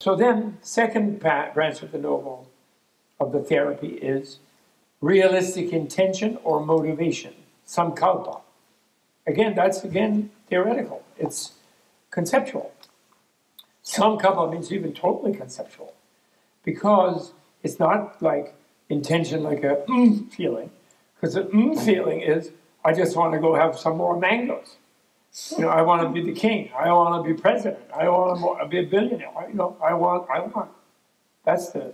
So then, second branch of the noble of the therapy is realistic intention or motivation, sankalpa. Again, that's again theoretical. It's conceptual. Sankalpa means even totally conceptual because it's not like intention like a mm feeling, because the mm feeling is I just want to go have some more mangoes. You know, I want to be the king. I want to be president. I want to be a billionaire. You know, I want, I want. That's the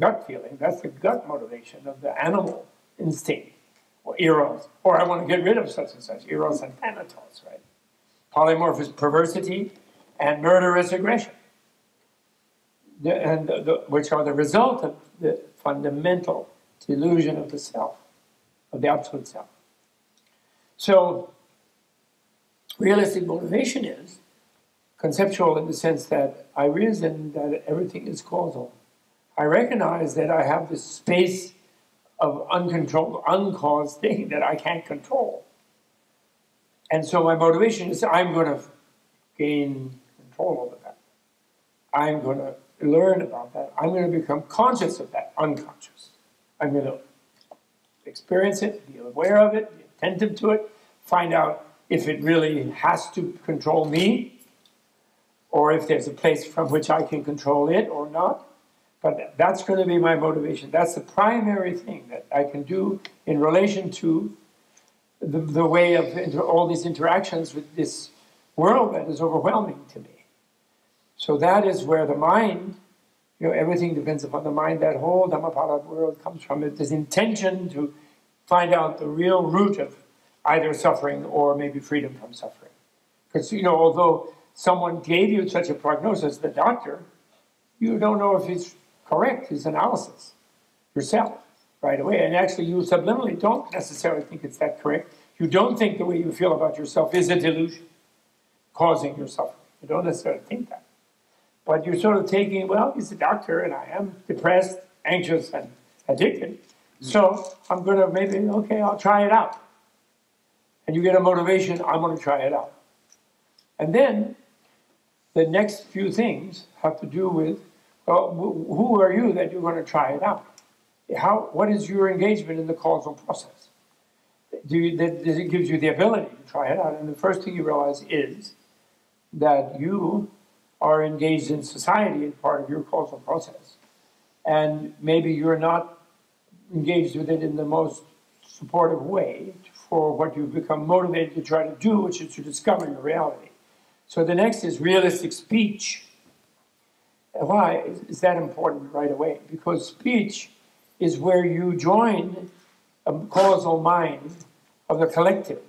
gut feeling. That's the gut motivation of the animal instinct, or eros. Or I want to get rid of such and such, eros and thanatos, right? Polymorphous perversity and murderous aggression, the, and the, the, which are the result of the fundamental delusion of the self, of the absolute self. So, realistic motivation is conceptual in the sense that I reason that everything is causal. I recognize that I have this space of uncontrolled, uncaused thing that I can't control. And so my motivation is I'm going to gain control over that. I'm going to learn about that. I'm going to become conscious of that, unconscious. I'm going to experience it, be aware of it, be attentive to it, find out if it really has to control me, or if there's a place from which I can control it or not. But that's going to be my motivation. That's the primary thing that I can do in relation to the, the way of inter- all these interactions with this world that is overwhelming to me. So that is where the mind, you know, everything depends upon the mind. That whole Dhammapada world comes from it. This intention to find out the real root of either suffering or maybe freedom from suffering. Because, you know, although someone gave you such a prognosis, the doctor, you don't know if it's correct, his analysis yourself right away. And actually, you subliminally don't necessarily think it's that correct. You don't think the way you feel about yourself is a delusion causing your suffering. You don't necessarily think that. But you're sort of taking, well, he's a doctor and I am depressed, anxious, and addicted. So I'm going to maybe, okay, I'll try it out. And you get a motivation, I'm going to try it out. And then the next few things have to do with, well, who are you that you're going to try it out? How, what is your engagement in the causal process? Do you, that, that it gives you the ability to try it out. And the first thing you realize is that you are engaged in society as part of your causal process. And maybe you're not engaged with it in the most supportive way for what you've become motivated to try to do, which is to discover your reality. So the next is realistic speech. Why is that important right away? Because speech is where you join a causal mind of the collective,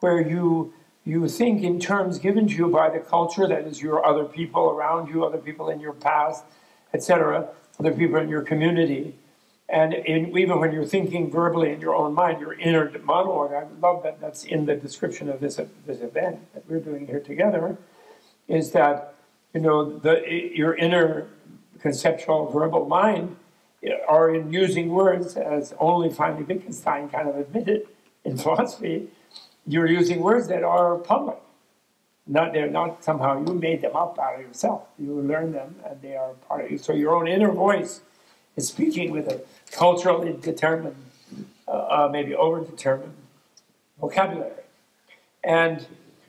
where you you think in terms given to you by the culture, that is your other people around you, other people in your past, etc., other people in your community. And in, even when you're thinking verbally in your own mind, your inner monologue, I love that that's in the description of this, this event that we're doing here together, is that, you know, the, your inner conceptual verbal mind eh, are in using words, as only finally Wittgenstein kind of admitted in philosophy, you're using words that are public. Not they're not somehow you made them up out of yourself. You learn them and they are part of you. So your own inner voice is speaking with a culturally determined, uh, uh, maybe over-determined vocabulary. And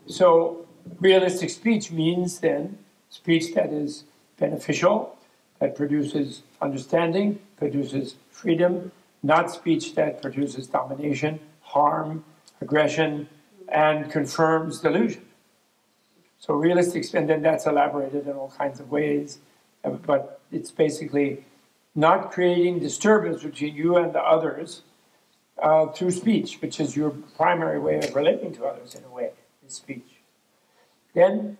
so realistic speech means then speech that is beneficial, that produces understanding, produces freedom, not speech that produces domination, harm, aggression, and confirms delusion. So realistic, and then that's elaborated in all kinds of ways, uh, but it's basically not creating disturbance between you and the others uh, through speech, which is your primary way of relating to others in a way, is speech. Then